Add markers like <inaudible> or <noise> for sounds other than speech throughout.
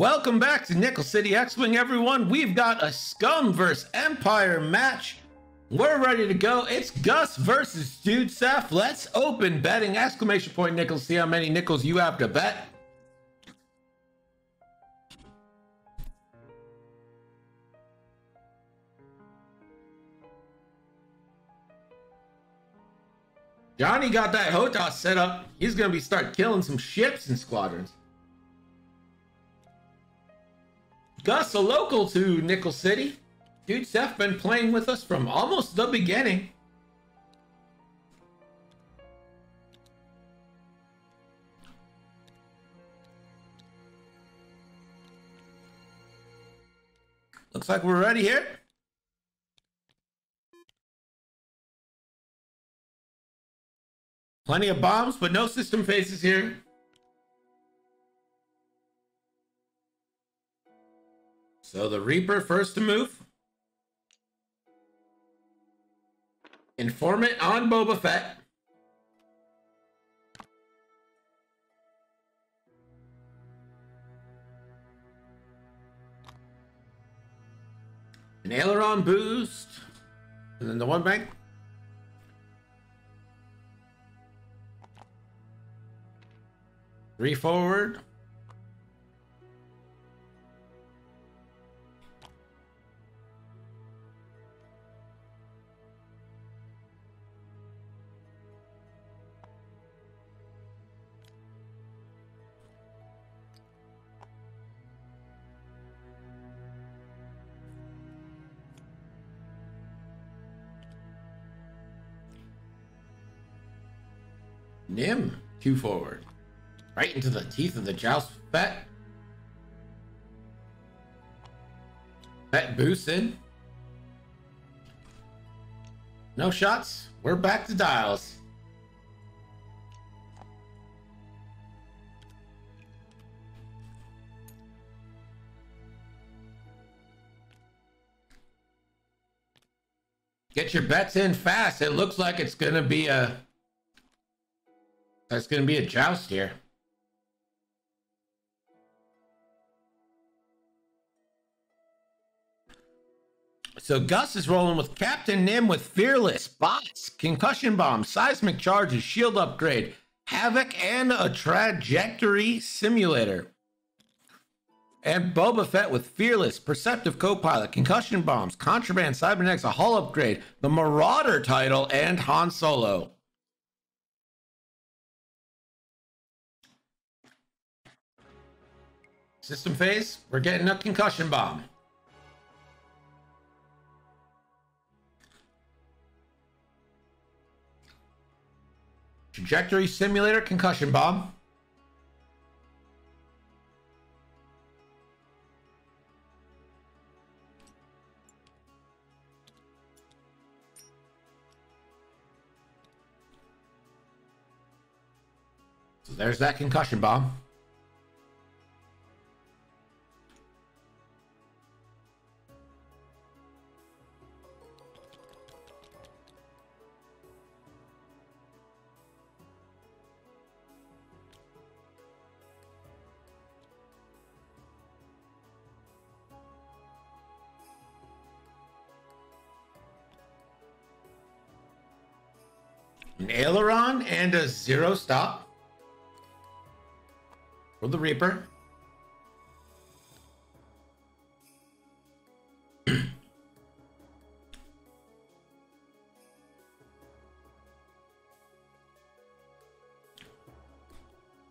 Welcome back to Nickel City X-Wing, everyone. We've got a Scum vs. Empire match. We're ready to go. It's Gus versus Dudeseph. Let's open betting. Exclamation point nickels. See how many nickels you have to bet. Johnny got that HOTAS set up. He's gonna be start killing some ships and squadrons. Gus, a local to Nickel City. Dudeseph been playing with us from almost the beginning. Looks like we're ready here. Plenty of bombs, but no system phases here. So the Reaper first to move. Informant on Boba Fett. An aileron boost. And then the one bank. Three forward. Nym, two forward. Right into the teeth of the joust bet. Bet in. No shots. We're back to dials. Get your bets in fast. It looks like it's going to be a going to be a joust here. So Gus is rolling with Captain Nym with Fearless, Bossk, Concussion Bomb, Seismic Charges, Shield Upgrade, Havoc, and a Trajectory Simulator. And Boba Fett with Fearless, Perceptive Copilot, Concussion Bombs, Contraband, Cybernetics, a Hull Upgrade, the Marauder title, and Han Solo. System phase, we're getting a concussion bomb. Trajectory simulator, concussion bomb. So there's that concussion bomb. Aileron and a zero stop for the Reaper. <clears throat>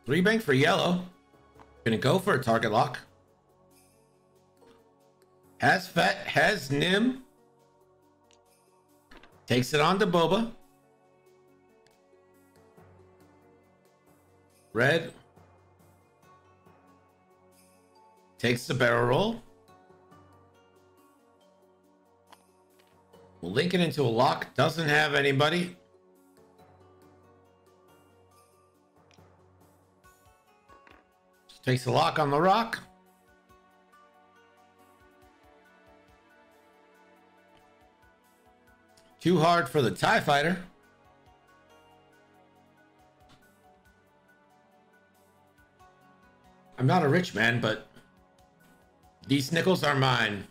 Three bank for yellow. Gonna go for a target lock. Has Fett, has Nym. Takes it on to Boba. Red takes the barrel roll. We'll link it into a lock. Doesn't have anybody. Takes the lock on the rock. Too hard for the TIE fighter. I'm not a rich man, but These nickels are mine.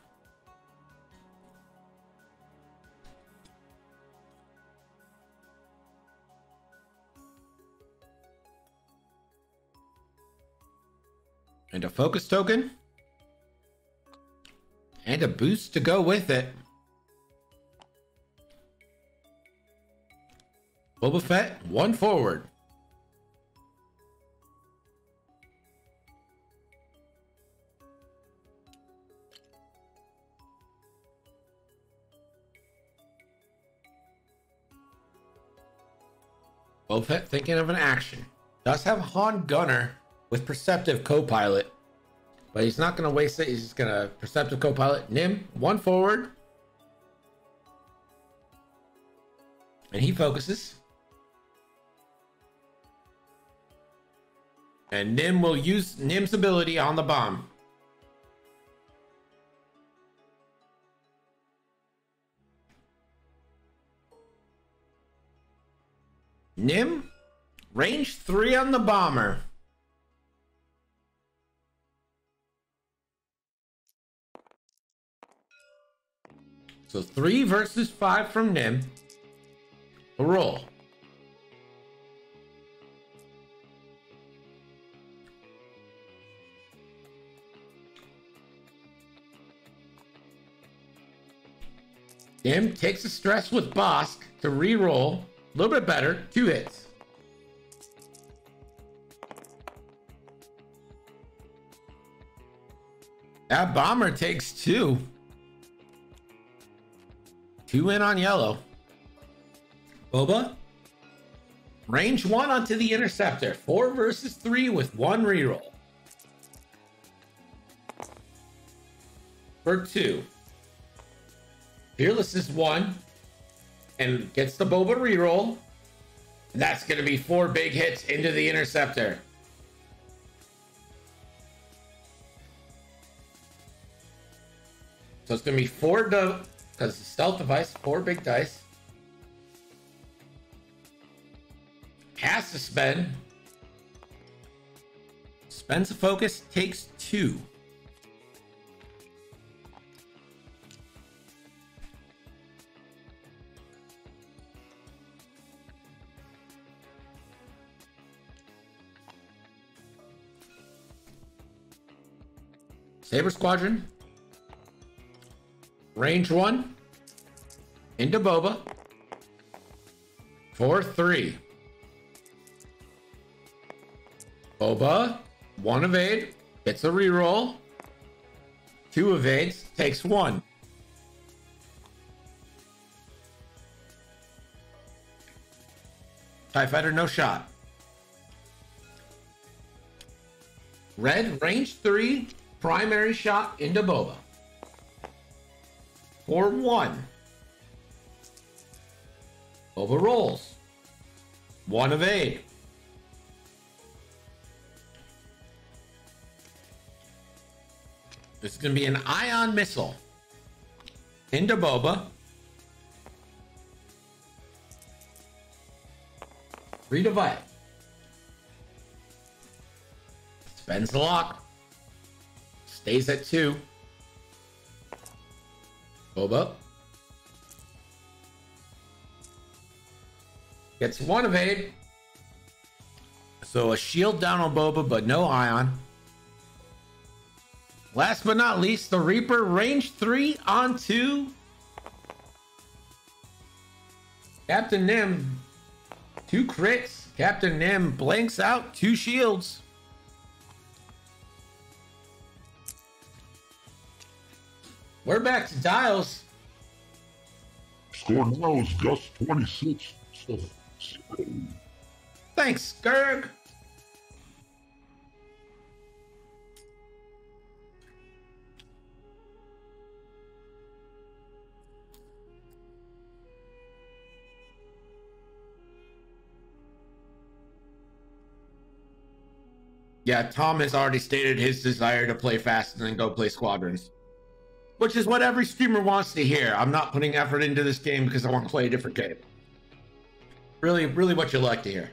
And a focus token. And a boost to go with it. Boba Fett, one forward. Fett thinking of an action. Does have Han Gunner with Perceptive Co-Pilot. But he's not going to waste it. He's just going to Perceptive Co-Pilot. Nym, one forward. And he focuses. And Nym will use Nym's ability on the bomb. Nym, range three on the bomber. So three versus five from Nym. A roll. Nym takes a stress with Bossk to re-roll. A little bit better. Two hits. That bomber takes two. Two in on yellow. Boba. Range one onto the interceptor. Four versus three with one reroll. For two. Fearless is one and gets the Boba reroll. And that's going to be four big hits into the interceptor. So it's going to be four because the stealth device, four big dice. Has to spend. Spends a focus, takes two. Saber Squadron. Range one. Into Boba. Four, three. Boba. One evade. Gets a reroll. Two evades. Takes one. TIE Fighter, no shot. Red, range three, Primary shot into Boba. For one. Boba rolls. One of evade. This is going to be an ion missile. Into Boba. Redivide. Spends the lock. Stays at two. Boba. Gets one evade. So a shield down on Boba, but no ion. Last but not least, the Reaper range three on two. Captain Nym, two crits. Captain Nym blanks out two shields. We're back to dials. Score now is Gus 26. Thanks, Gerg. Yeah, Tom has already stated his desire to play fast and then go play squadrons which is what every streamer wants to hear. I'm not putting effort into this game because I want to play a different game. Really, really what you like to hear.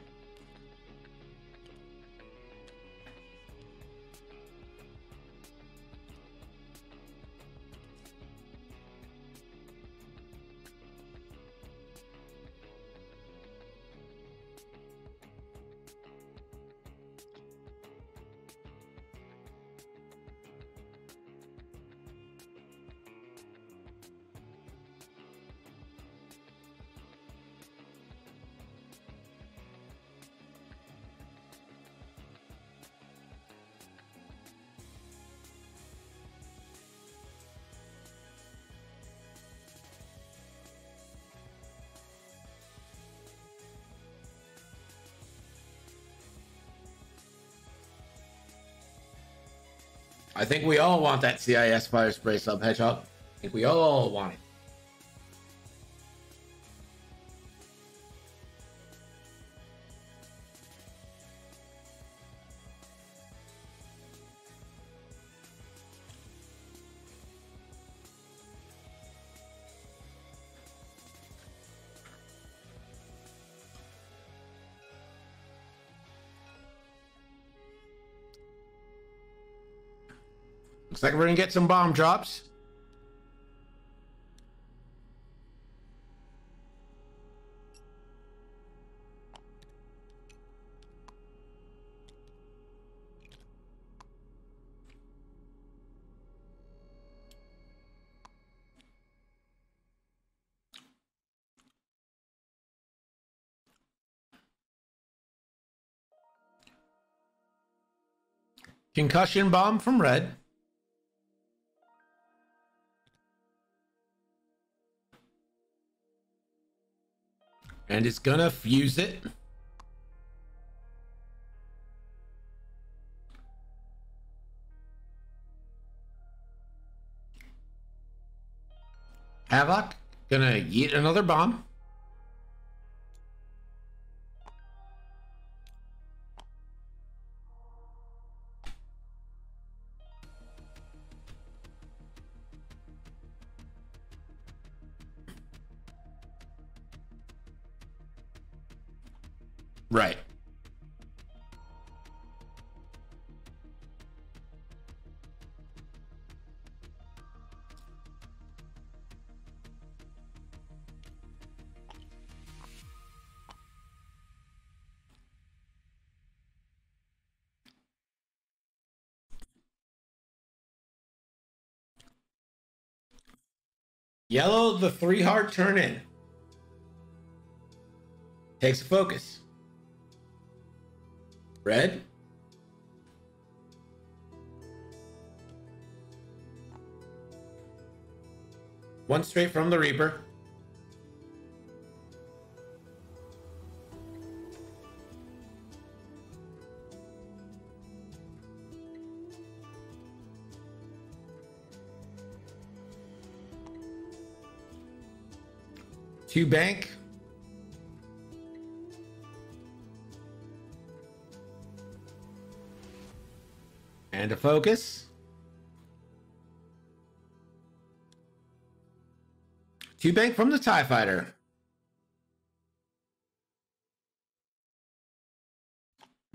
I think we all want that CIS fire spray sub hedgehog. I think we all want it. Like we're gonna get some bomb drops. Concussion bomb from red. And it's gonna fuse it. Havoc gonna eat another bomb. Right. Yellow, the three heart turn in. Takes a focus. Red. One straight from the Reaper. Two bank. And a focus. Two bank from the TIE fighter.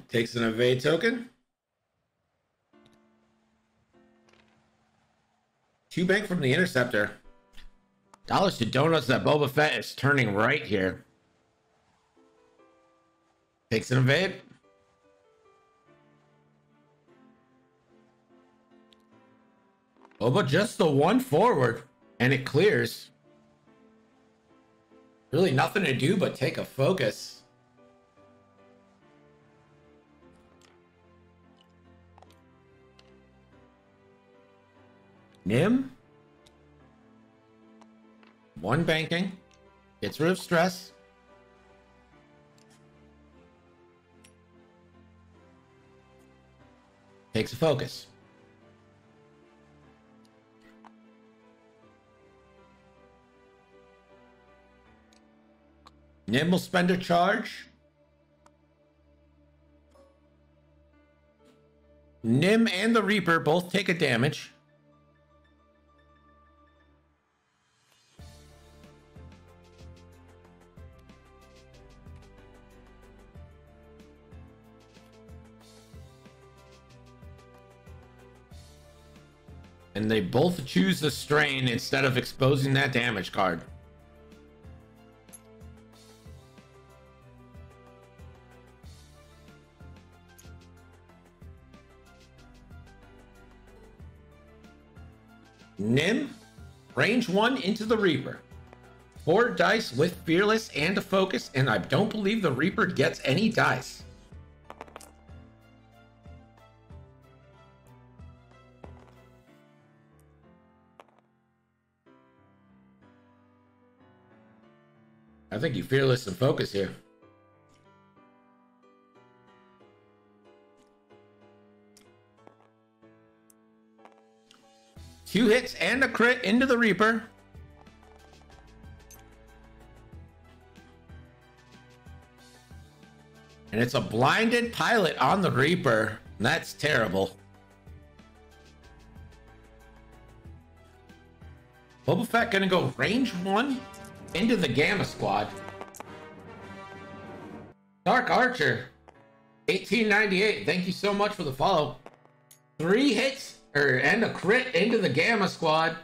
Takes an evade token. Two bank from the interceptor. Dollars to donuts that Boba Fett is turning right here. Takes an evade. Oh, but just the one forward and it clears. Really nothing to do but take a focus. Nym. One banking. Gets rid of stress. Takes a focus. Nym will spend a charge. Nym and the Reaper both take a damage. And they both choose the strain instead of exposing that damage card. Nym, range one into the Reaper. Four dice with Fearless and a focus, and I don't believe the Reaper gets any dice. I think you Fearless and focus here. Two hits and a crit into the Reaper. And it's a blinded pilot on the Reaper. That's terrible. Boba Fett gonna go range one into the Gamma Squad. Dark Archer, 1898. Thank you so much for the follow. Three hits or and a crit into the Gamma Squad.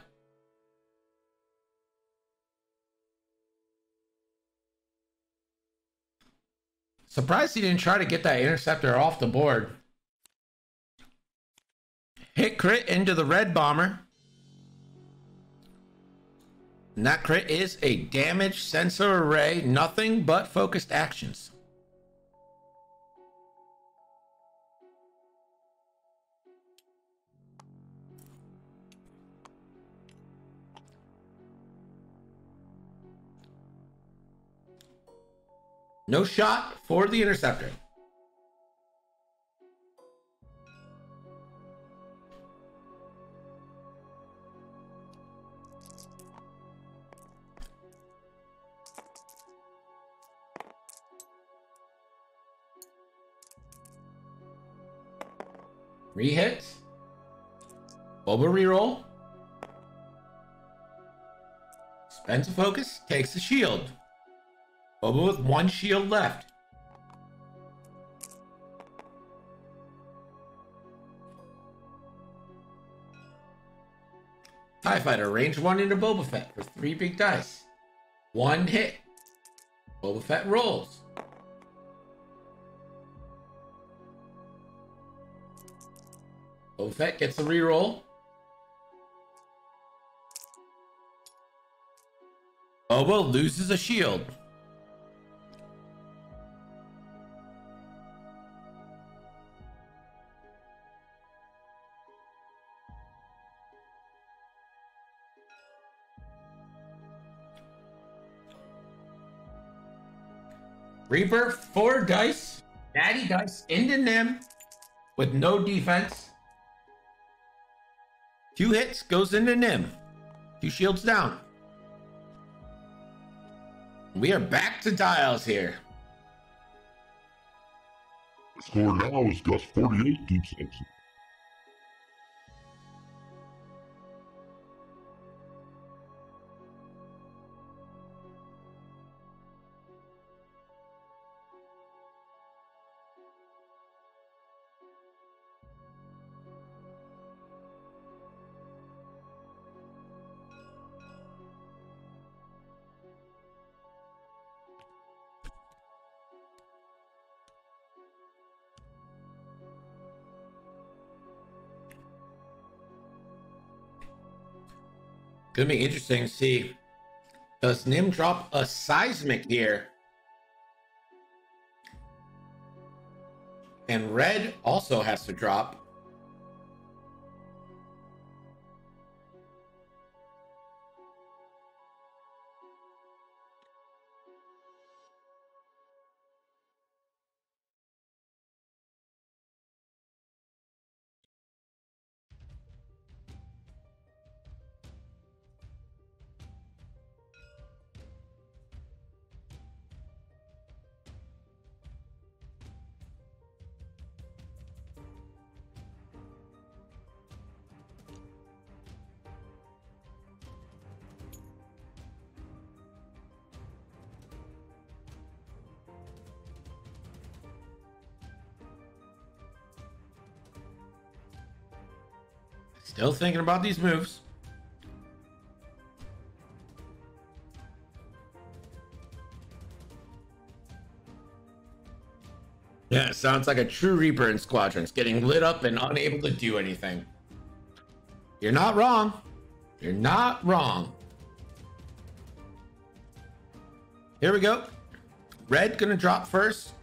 Surprised he didn't try to get that interceptor off the board. Hit crit into the red bomber. And that crit is a damage sensor array, nothing but focused actions. No shot for the interceptor. Three hits. Boba reroll. Spends a focus, takes the shield. Boba with one shield left. TIE Fighter, range one into Boba Fett for three big dice. One hit. Boba Fett rolls. Boba Fett gets a reroll. Boba loses a shield. Reaper, four dice. Daddy dice into Nym with no defense. Two hits goes into Nym. Two shields down. We are back to dials here. Score now is Gus 48, Deep Gonna be interesting to see. Does Nym drop a seismic here? And red also has to drop. Still thinking about these moves. Yeah, sounds like a true Reaper in Squadrons, getting lit up and unable to do anything. You're not wrong. You're not wrong. Here we go. Red gonna drop first.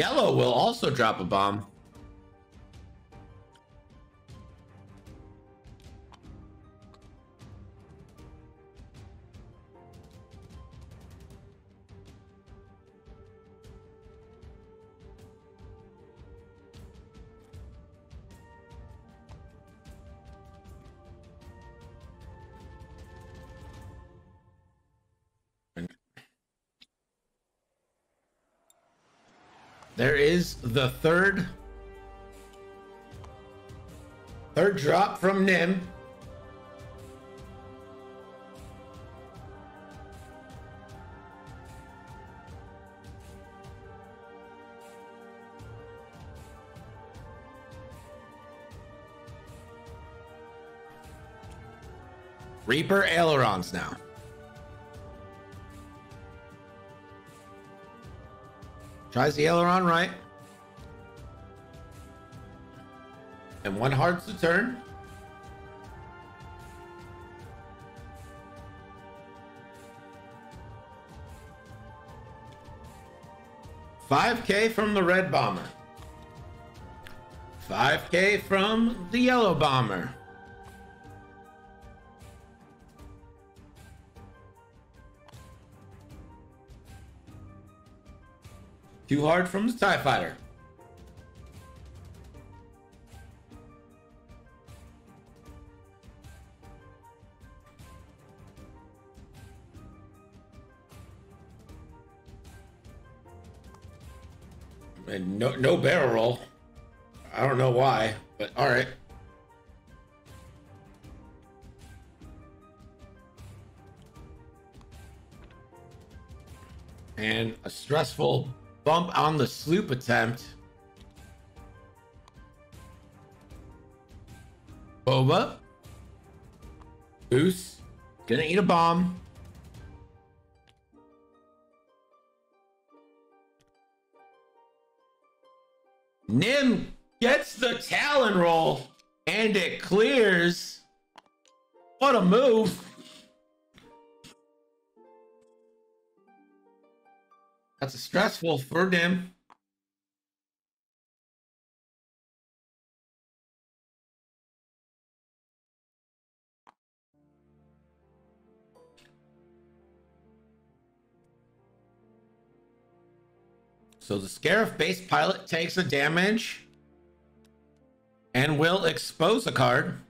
Yellow will also drop a bomb. The third third drop from Nym. Reaper ailerons now. Tries the aileron right. And one hard to turn. Five K from the red bomber. Five K from the yellow bomber. Too hard from the TIE fighter. No, no barrel roll. I don't know why, but all right. And a stressful bump on the sloop attempt. Boba. Goose. Gonna eat a bomb. Nym gets the Talon roll and it clears. What a move. That's a stressful for Nym. So the Scarif base pilot takes a damage and will expose a card.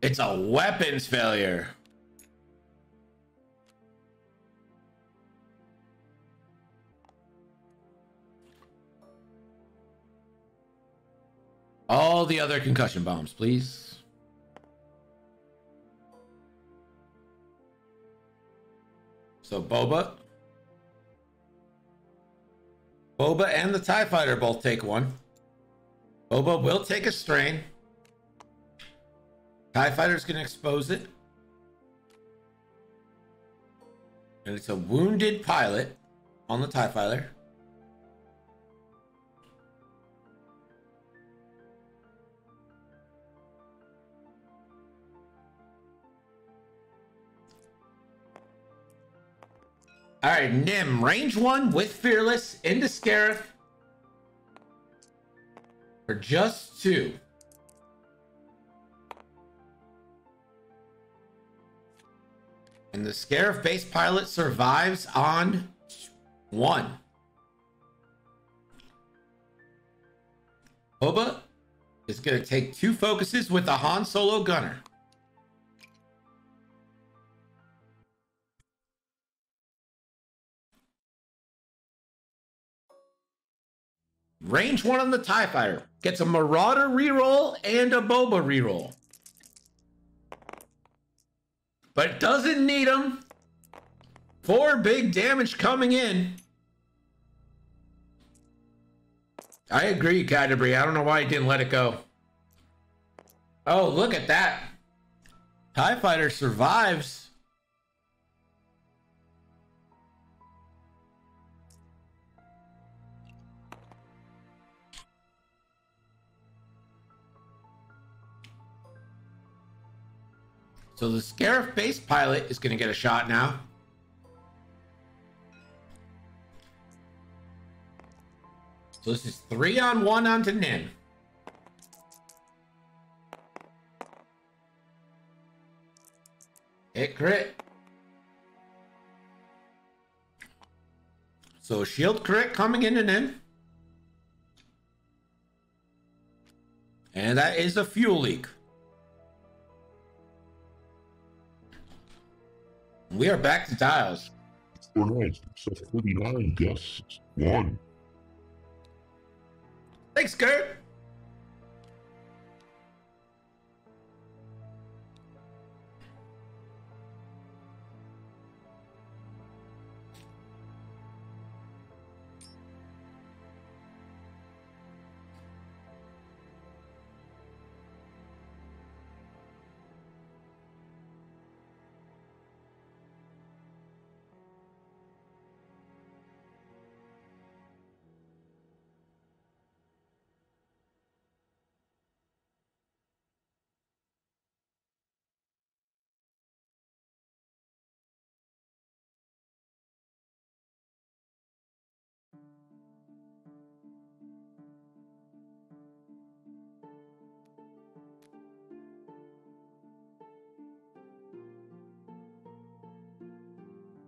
It's a weapons failure. All the other concussion bombs, please. So Boba. Boba and the TIE Fighter both take one. Boba will take a strain. TIE Fighter's going to expose it. And it's a wounded pilot on the TIE Fighter. All right, Nym, range one with Fearless into Scarif for just two. And the Scarif base pilot survives on one. Boba is going to take two focuses with the Han Solo gunner. Range one on the TIE fighter gets a Marauder reroll and a Boba reroll. But doesn't need them. Four big damage coming in. I agree, Cadbury. I don't know why he didn't let it go. Oh, look at that. TIE fighter survives. So the Scarif base pilot is going to get a shot now. So this is three on one onto Nym. Hit crit. So shield crit coming in and in. And that is a fuel leak. We are back to tiles. Four nines, so 49, Gus. One. Thanks, Kurt.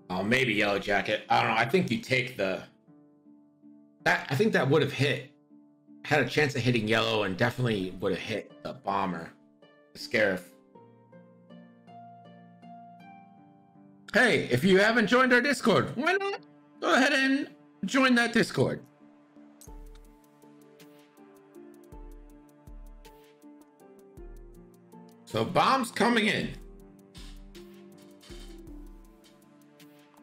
Oh, maybe Yellow Jacket. I don't know. I think you take the. That I think that would have hit. Had a chance of hitting Yellow and definitely would have hit the bomber, the Scarif. Hey, if you haven't joined our Discord, why not go ahead and join that Discord? So bombs coming in.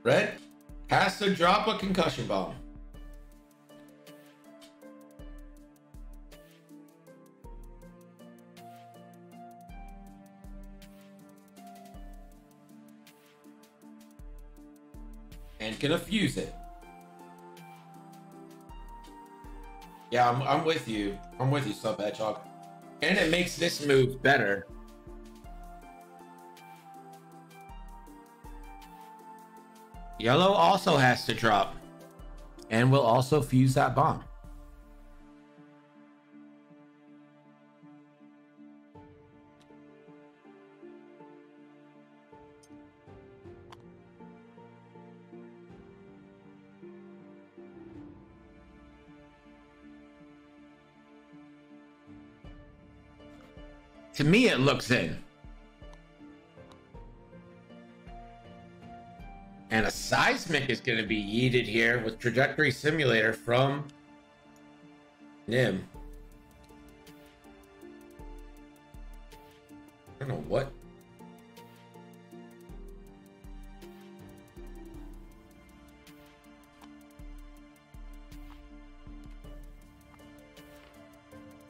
Red has to drop a concussion bomb. And gonna fuse it. Yeah, I'm, I'm with you. I'm with you, Sub Hedgehog. And it makes this move better Yellow also has to drop. And will also fuse that bomb. To me, it looks in. And a seismic is going to be yeeted here with trajectory simulator from Nym. I don't know what.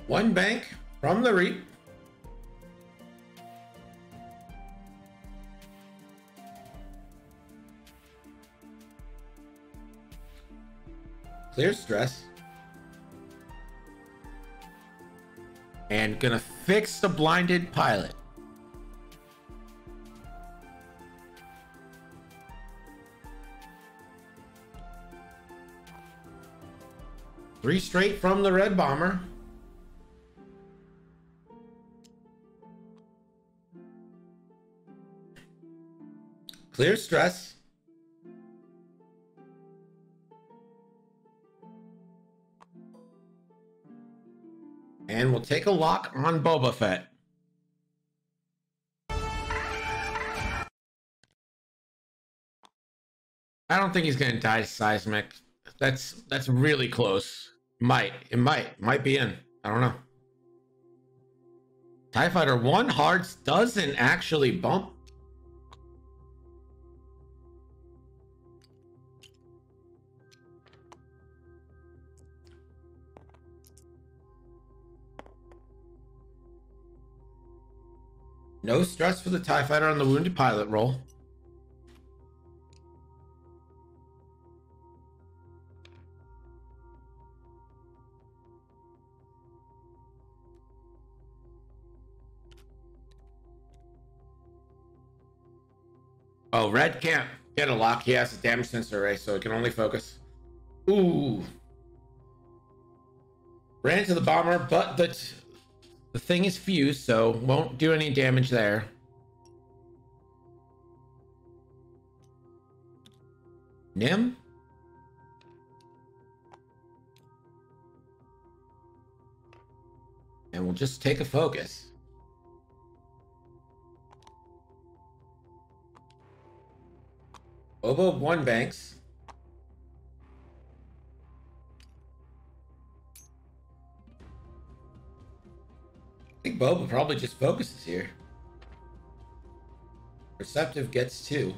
One bank from the reap. Clear stress. And gonna fix the blinded pilot. Three straight from the red bomber. Clear stress. And we'll take a lock on Boba Fett. I don't think he's gonna die seismic. That's that's really close. Might. It might. Might be in. I don't know. TIE Fighter 1 hearts doesn't actually bump No stress for the TIE fighter on the wounded pilot roll. Oh, red can't get a lock. He has a damage sensor array, so it can only focus. Ooh. Ran to the bomber, but the the thing is fused, so won't do any damage there. Nym? And we'll just take a focus. Obo one banks. Boba probably just focuses here. Perceptive gets two.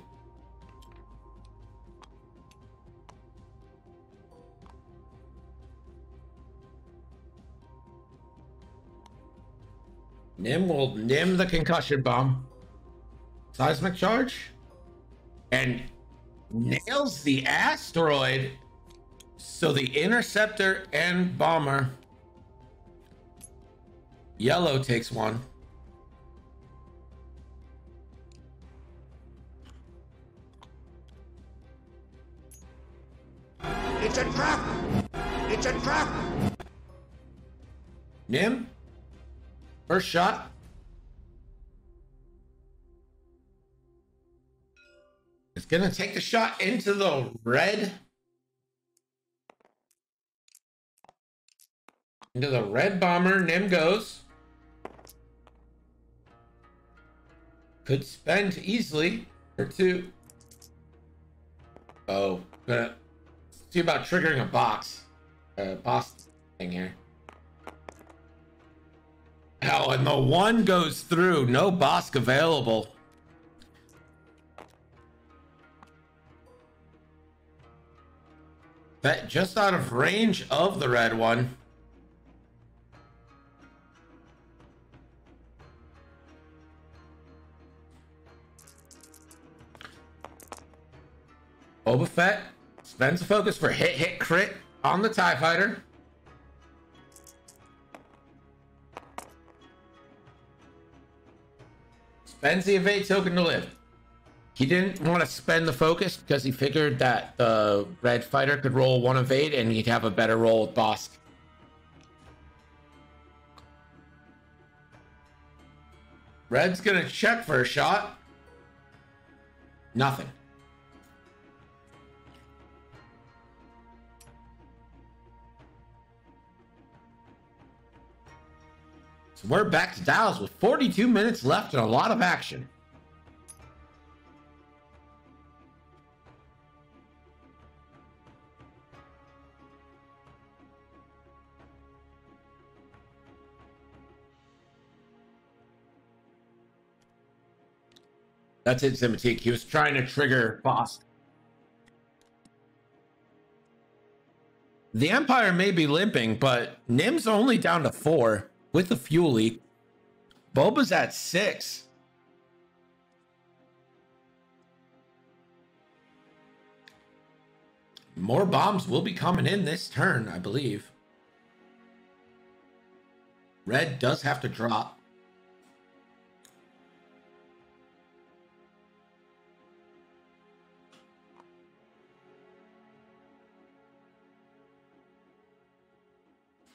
Nym will nym the concussion bomb. Seismic charge. And nails the asteroid. So the interceptor and bomber. Yellow takes one. It's a trap! It's a trap! Nym. First shot. It's gonna take the shot into the red. Into the red bomber. Nym goes. Could spend easily or two. Oh, gonna see about triggering a box. Uh, boss thing here. Oh, and the one goes through. No Bossk available. That just out of range of the red one. Boba Fett spends the focus for hit, hit, crit on the TIE fighter. Spends the evade token to live. He didn't want to spend the focus because he figured that the red fighter could roll one evade and he'd have a better roll with Bossk. Red's gonna check for a shot. Nothing. We're back to Dallas with 42 minutes left and a lot of action. That's it, Zimitique. He was trying to trigger Bossk. The Empire may be limping, but Nym's only down to four with the fuel leak. Boba's at six. More bombs will be coming in this turn, I believe. Red does have to drop.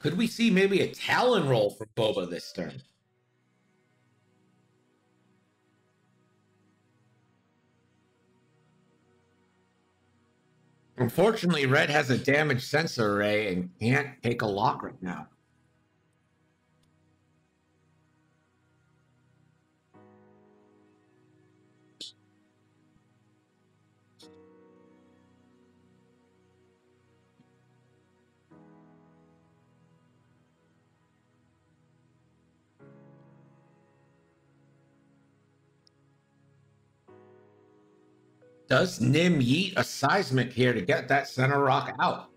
Could we see maybe a Talon roll for Boba this turn? Unfortunately, Red has a damage sensor array and can't take a lock right now. Does Nym yeet a seismic here to get that center rock out?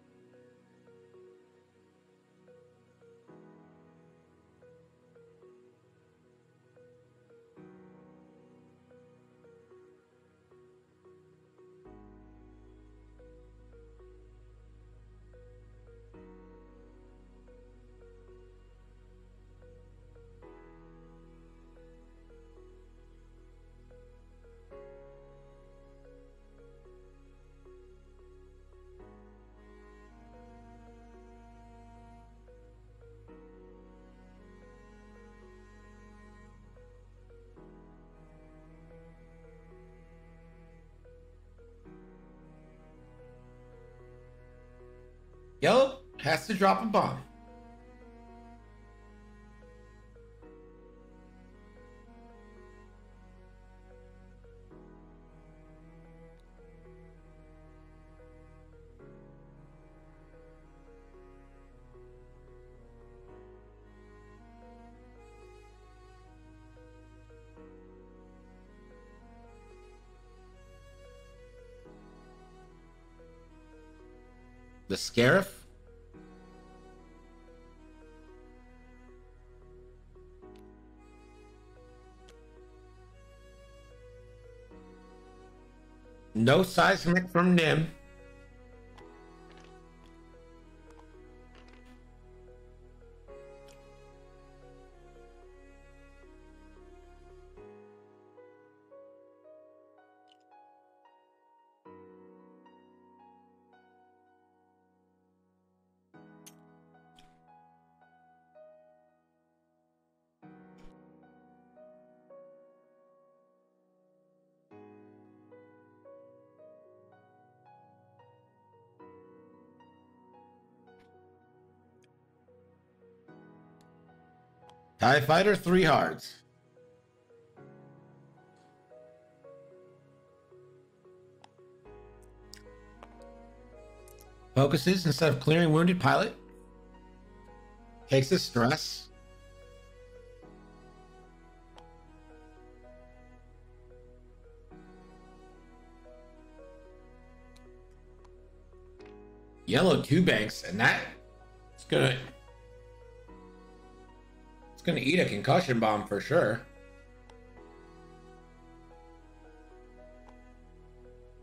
Has to drop a bomb. The Scarif? No seismic from Nym. TIE Fighter, three hards. Focuses instead of clearing wounded pilot. Takes the stress. Yellow two banks, and that it's gonna gonna eat a concussion bomb for sure.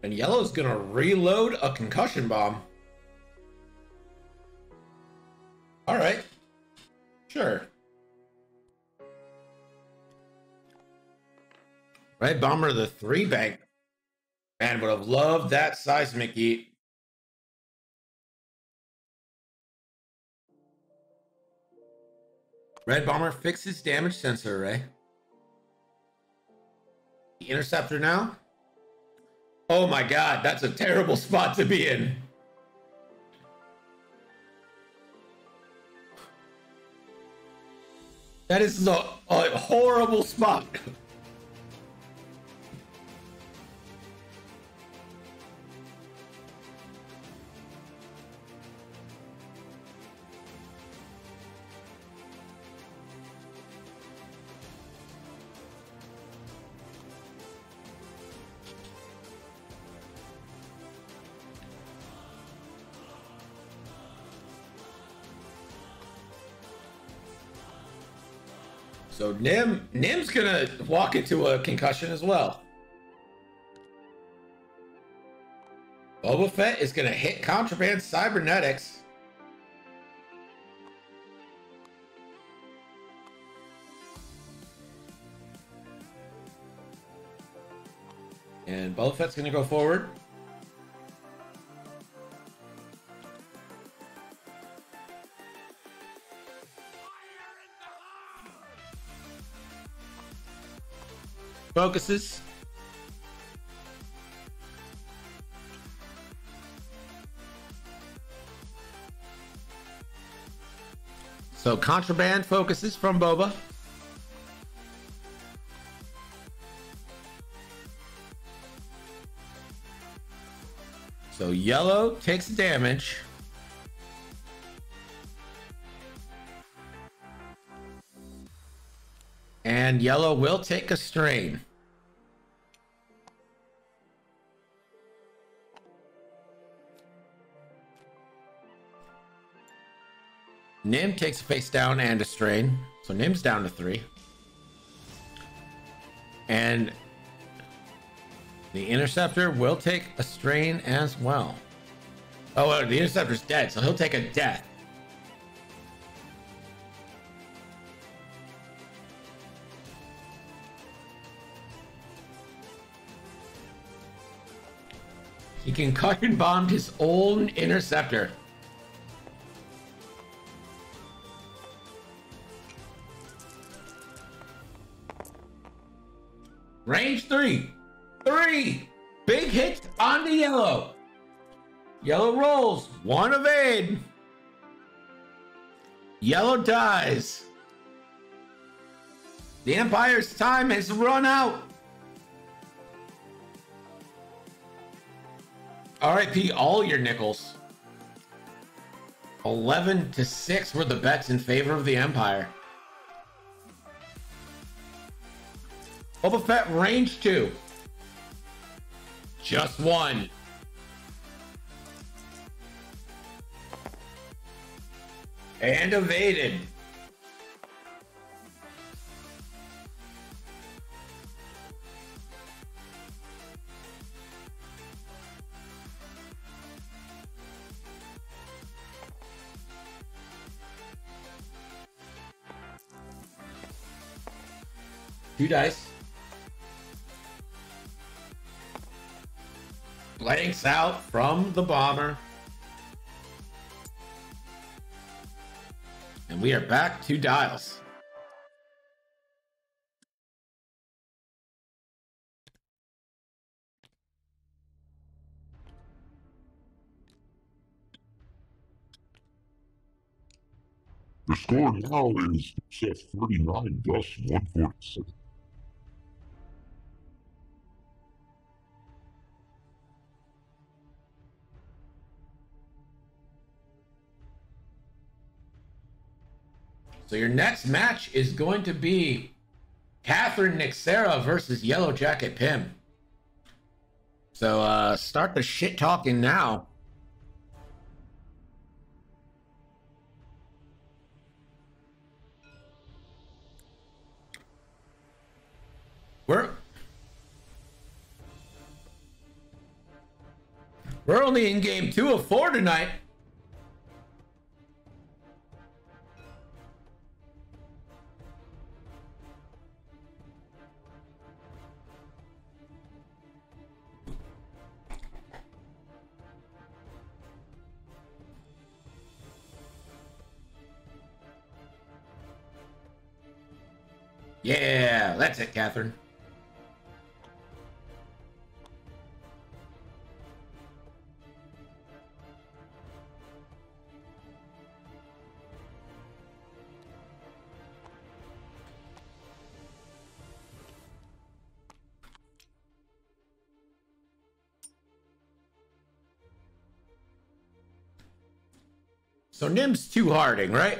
And yellow's gonna reload a concussion bomb. All right. Sure. Red Bomber, the three bank. Man, would have loved that seismic eat. Red Bomber fixes damage sensor array. The interceptor now. Oh my god, that's a terrible spot to be in. That is a, a horrible spot. <laughs> So Nym Nym's gonna walk into a concussion as well. Boba Fett is gonna hit contraband cybernetics. And Boba Fett's gonna go forward. Focuses. So contraband focuses from Boba. So yellow takes damage. And yellow will take a strain. Nym takes a face down and a strain. So Nym's down to three. And the interceptor will take a strain as well. Oh, well, the interceptor's dead, so he'll take a death. He concussion <laughs> bombed his own interceptor. Three. Three. Big hit on the yellow. Yellow rolls. One evade. Yellow dies. The Empire's time has run out. RIP all your nickels. 11 to 6 were the bets in favor of the Empire. Boba Fett range 2. Just one. And evaded. Two dice. Blanks out from the bomber. And we are back to Dials. The score now is 39 plus 146. So your next match is going to be Catherine Nixera versus Yellow Jacket Pim. So uh start the shit talking now. We're We're only in game two of four tonight. Yeah, that's it, Catherine. So Nym's too Harding, right?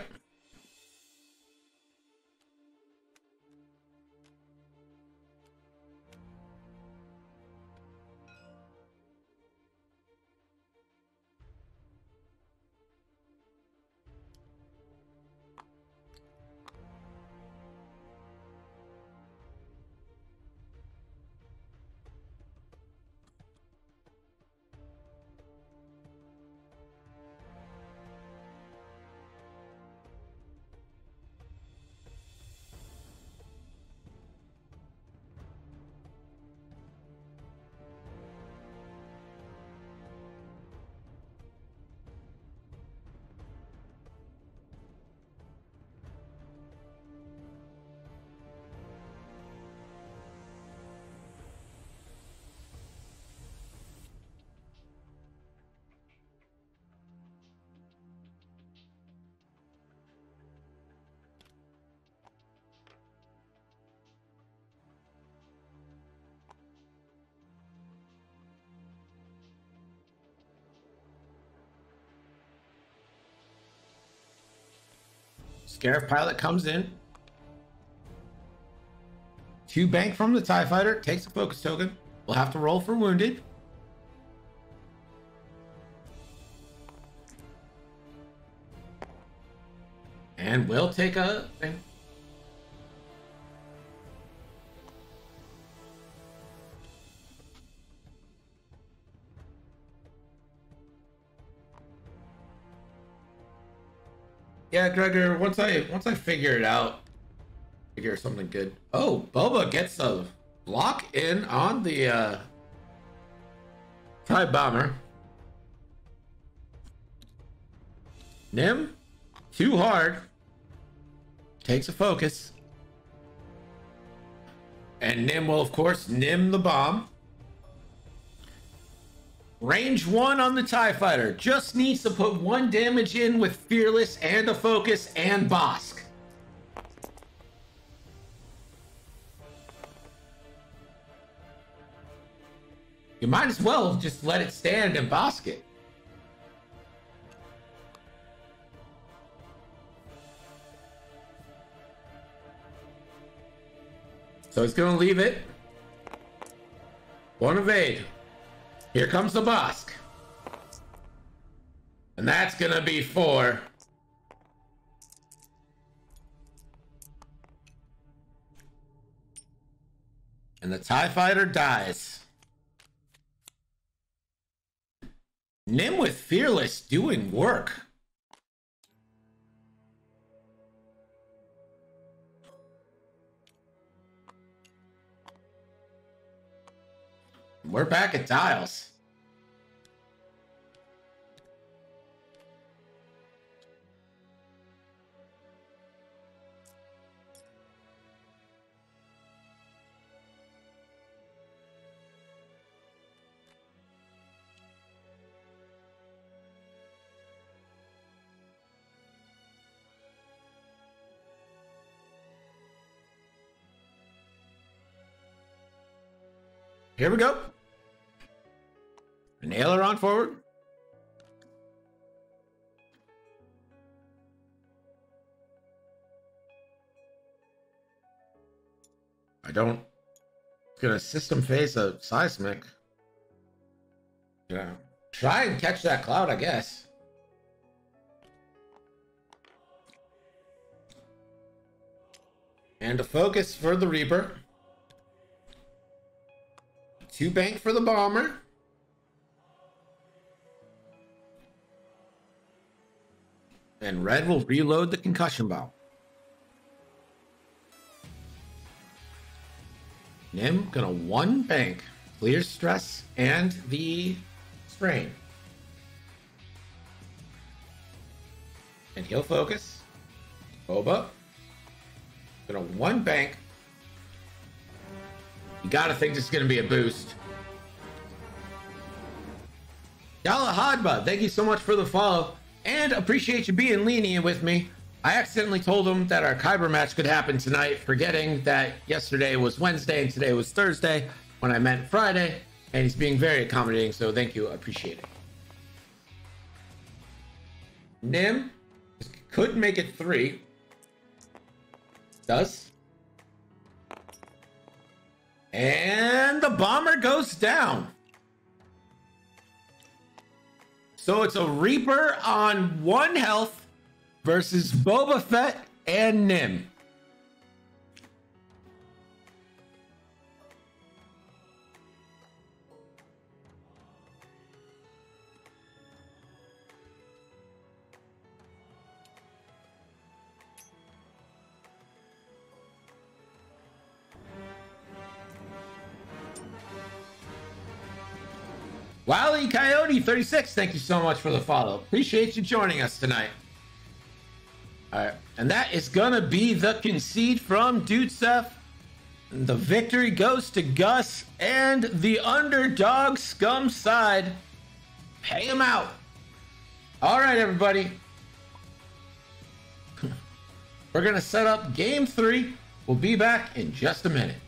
Scarif pilot comes in. Two bank from the TIE fighter, takes a focus token. We'll have to roll for wounded. And we'll take a thing. Yeah, Gregor, once I once I figure it out, figure something good. Oh, Boba gets a block in on the uh TIE bomber. Nym, too hard. Takes a focus. And Nym will, of course, Nym the bomb. Range one on the TIE fighter. Just needs to put one damage in with Fearless and a focus and Bossk. You might as well just let it stand and Bossk it. So he's gonna leave it. One evade. Here comes the Bossk. And that's gonna be four. And the TIE fighter dies. Nym with Fearless doing work. We're back at dials. Here we go. An aileron forward. I don't gonna system phase a seismic. Yeah. Try and catch that cloud, I guess. And a focus for the Reaper. Two bank for the bomber. And red will reload the concussion bomb. Nym gonna one bank, clear stress and the strain. And he'll focus. Boba. Gonna one bank, you gotta think this is gonna be a boost. Yala Hadba, thank you so much for the follow and appreciate you being lenient with me. I accidentally told him that our Kyber match could happen tonight, forgetting that yesterday was Wednesday and today was Thursday when I meant Friday, and he's being very accommodating, so thank you, I appreciate it. Nym could make it three. Does. And the bomber goes down. So it's a Reaper on one health versus Boba Fett and Nym. Wily Coyote 36, thank you so much for the follow. Appreciate you joining us tonight. All right, and that is gonna be the concede from Dudeseph. The victory goes to Gus and the underdog scum side. Pay him out. All right, everybody. <laughs> We're gonna set up game three. We'll be back in just a minute.